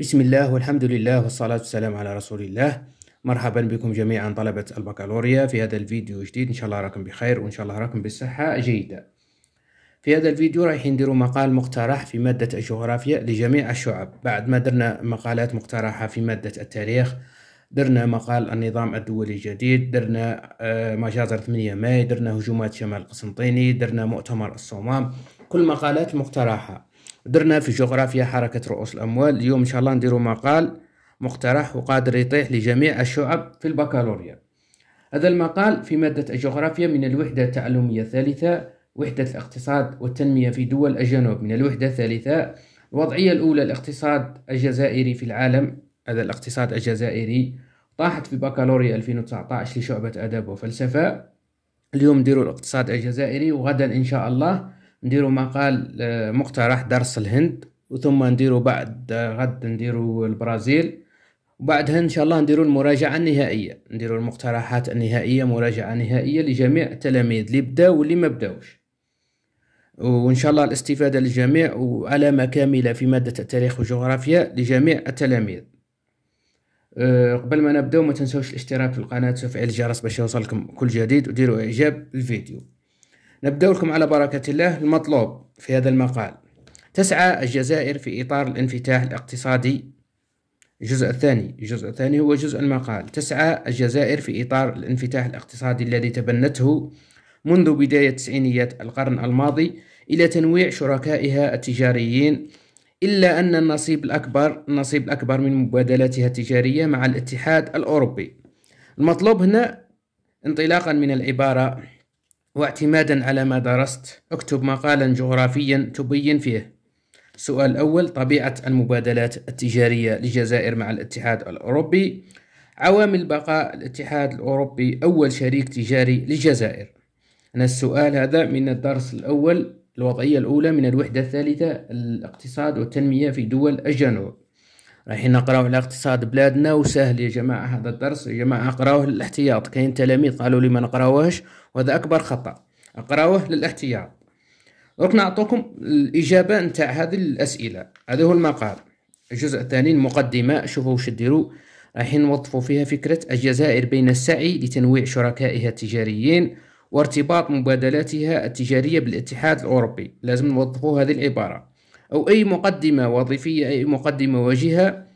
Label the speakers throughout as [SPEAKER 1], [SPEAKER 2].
[SPEAKER 1] بسم الله والحمد لله والصلاة والسلام على رسول الله. مرحبا بكم جميعا طلبة البكالوريا في هذا الفيديو جديد. إن شاء الله راكم بخير وإن شاء الله راكم بالصحة جيدة. في هذا الفيديو رايحين نديروا مقال مقترح في مادة الجغرافيا لجميع الشعب. بعد ما درنا مقالات مقترحة في مادة التاريخ درنا مقال النظام الدولي الجديد درنا آه، مجازر 8 ماي درنا هجومات شمال القسنطيني درنا مؤتمر الصومام. كل مقالات مقترحة. درنا في جغرافيا حركة رؤوس الأموال. اليوم إن شاء الله نديروا مقال مقترح وقادر يطيح لجميع الشعب في البكالوريا. هذا المقال في مادة الجغرافيا من الوحدة التعلمية الثالثة وحدة الاقتصاد والتنمية في دول الجنوب. من الوحدة الثالثة الوضعية الأولى الاقتصاد الجزائري في العالم. هذا الاقتصاد الجزائري طاحت في بكالوريا 2019 لشعبة أدب وفلسفة. اليوم نديروا الاقتصاد الجزائري وغدا إن شاء الله نديروا مقال آه، مقترح درس الهند وثم نديروا بعد غد نديروا البرازيل. وبعدها إن شاء الله نديروا المراجعة النهائية. نديروا المقترحات النهائية مراجعة نهائية لجميع التلاميذ اللي بداوا واللي ما بداوش. وإن شاء الله الاستفادة للجميع وعلامه كاملة في مادة التاريخ والجغرافيا لجميع التلاميذ. أه، قبل ما نبداو ما تنسوش الاشتراك في القناة وتفعيل الجرس باش يوصلكم كل جديد وديروا إعجاب للفيديو نبدأ لكم على بركة الله المطلوب في هذا المقال. تسعى الجزائر في إطار الانفتاح الاقتصادي. الجزء الثاني. الجزء الثاني هو جزء المقال. تسعى الجزائر في إطار الانفتاح الاقتصادي الذي تبنته منذ بداية تسعينيات القرن الماضي إلى تنويع شركائها التجاريين إلا أن النصيب الأكبر النصيب الأكبر من مبادلاتها التجارية مع الاتحاد الأوروبي. المطلوب هنا انطلاقا من العبارة واعتمادا على ما درست اكتب مقالا جغرافيا تبين فيه. السؤال الأول طبيعة المبادلات التجارية للجزائر مع الاتحاد الأوروبي. عوامل بقاء الاتحاد الأوروبي أول شريك تجاري للجزائر. أنا السؤال هذا من الدرس الأول الوضعية الأولى من الوحدة الثالثة الاقتصاد والتنمية في دول الجنوب. رايحين نقراو على اقتصاد بلادنا وسهل يا جماعة هذا الدرس يا جماعة اقراوه للاحتياط. كاين تلاميذ قالوا لي ما نقراوهش وهذا أكبر خطأ. اقراوه للاحتياط. دوك نعطوكم الإجابة نتاع هذه الأسئلة. هذا هو المقال. الجزء الثاني المقدمة. شوفوا واش ديروا. رايحين نوظفوا فيها فكرة الجزائر بين السعي لتنويع شركائها التجاريين وارتباط مبادلاتها التجارية بالاتحاد الأوروبي. لازم نوظفوا هذه العبارة. أو أي مقدمة وظيفية أي مقدمة واجهة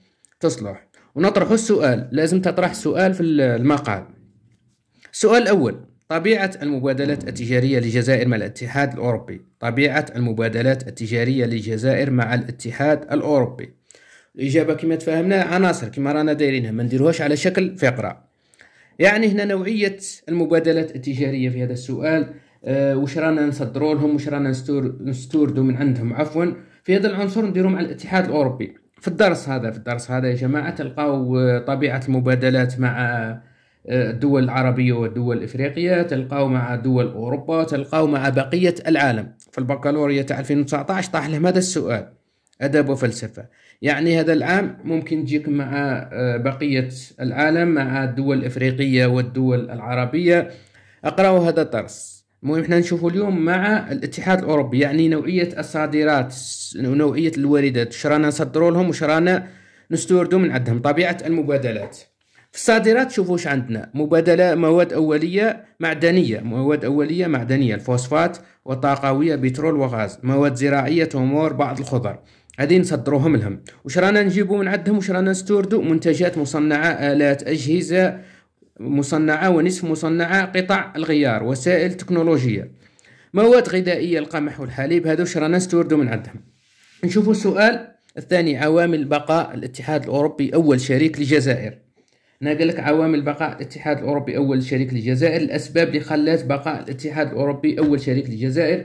[SPEAKER 1] تصلح. ونطرح السؤال. لازم تطرح سؤال في المقال. السؤال الأول طبيعة المبادلات التجارية للجزائر مع الاتحاد الأوروبي. طبيعة المبادلات التجارية للجزائر مع الاتحاد الأوروبي. الإجابة كما تفهمنا عناصر كما رانا دايرينها. ما نديروهاش على شكل فقرة. يعني هنا نوعية المبادلات التجارية في هذا السؤال. أه وش رانا نصدروا لهم وش رانا نستوردوا من عندهم؟ عفوا. في هذا العنصر نديروا مع الاتحاد الأوروبي. في الدرس هذا في الدرس هذا يا جماعة تلقاو طبيعة المبادلات مع الدول العربية والدول الإفريقية تلقاو مع دول أوروبا تلقاو مع بقية العالم. في البكالوريا تاع 2019 طاح لهم هذا السؤال أدب وفلسفة. يعني هذا العام ممكن تجيك مع آه، بقية العالم مع الدول الإفريقية والدول العربية. أقرأوا هذا الدرس. المهم إحنا نشوفوا اليوم مع الاتحاد الأوروبي يعني نوعية الصادرات ونوعية الواردات وش رانا نصدروا لهم وش رانا نستوردوا من عندهم. طبيعة المبادلات. في الصادرات شوفوا إيش عندنا. مبادلة مواد أولية معدنية. مواد أولية معدنية. الفوسفات وطاقويه بترول وغاز. مواد زراعية تمور بعض الخضر. هذه نصدروهم لهم. وش رانا نجيبوا من عندهم وش رانا نستوردوا منتجات مصنعة آلات أجهزة مصنعة ونصف مصنعة قطع الغيار وسائل تكنولوجية. مواد غذائية القمح والحليب هذا وش رانا نستوردوا من عندهم. نشوفوا السؤال الثاني عوامل بقاء الاتحاد الأوروبي أول شريك للجزائر. قال لك عوامل بقاء الاتحاد الأوروبي أول شريك للجزائر الأسباب اللي خلات بقاء الاتحاد الأوروبي أول شريك للجزائر.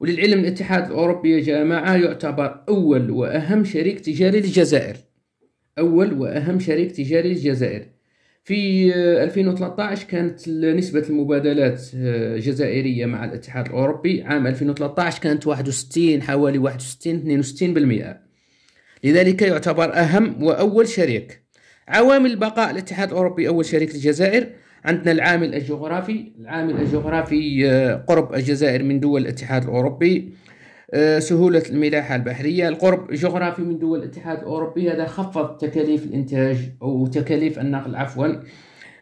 [SPEAKER 1] وللعلم الاتحاد الأوروبي يا جماعة يعتبر أول وأهم شريك تجاري للجزائر. أول وأهم شريك تجاري للجزائر. في 2013 كانت نسبة المبادلات الجزائرية مع الاتحاد الأوروبي. عام 2013 كانت 61 حوالي 61 62% لذلك يعتبر أهم وأول شريك. عوامل بقاء الاتحاد الأوروبي أول شريك للجزائر عندنا العامل الجغرافي. العامل الجغرافي آه، قرب الجزائر من دول الاتحاد الأوروبي. آه، سهولة الملاحة البحرية. القرب جغرافي من دول الاتحاد الأوروبي هذا خفض تكاليف الإنتاج أو تكاليف النقل عفوا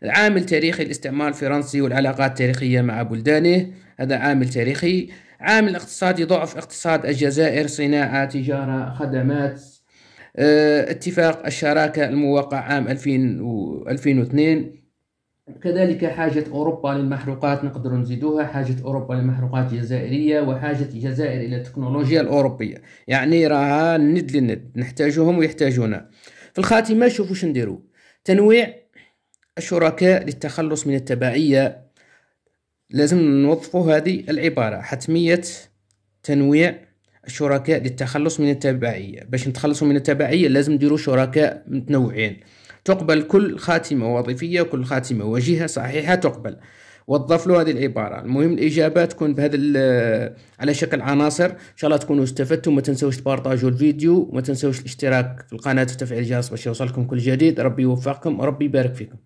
[SPEAKER 1] عامل تاريخي الاستعمار الفرنسي والعلاقات التاريخية مع بلدانه هذا عامل تاريخي. عامل اقتصادي ضعف اقتصاد الجزائر صناعة تجارة خدمات. آه اتفاق الشراكة الموقع عام 2002 كذلك حاجة أوروبا للمحروقات نقدر نزيدوها حاجة أوروبا للمحروقات الجزائرية وحاجة الجزائر إلى التكنولوجيا الأوروبية. يعني راها ند للند نحتاجهم ويحتاجونا. في الخاتمة شوفوا شو نديرو. تنويع الشركاء للتخلص من التبعية. لازم نوظفوا هذه العبارة حتمية تنويع الشركاء للتخلص من التبعية. باش نتخلصوا من التبعية لازم نديروا شركاء متنوعين. تقبل كل خاتمة وظيفية وكل خاتمة وجهة صحيحة تقبل. وظف له هذه العبارة. المهم الإجابة تكون بهذا على شكل عناصر. إن شاء الله تكونوا استفدتوا. ما تنسوش تبارطاجوا الفيديو. وما تنسوش الاشتراك في القناة وتفعيل الجرس باش يوصلكم كل جديد. ربي يوفقكم وربي يبارك فيكم.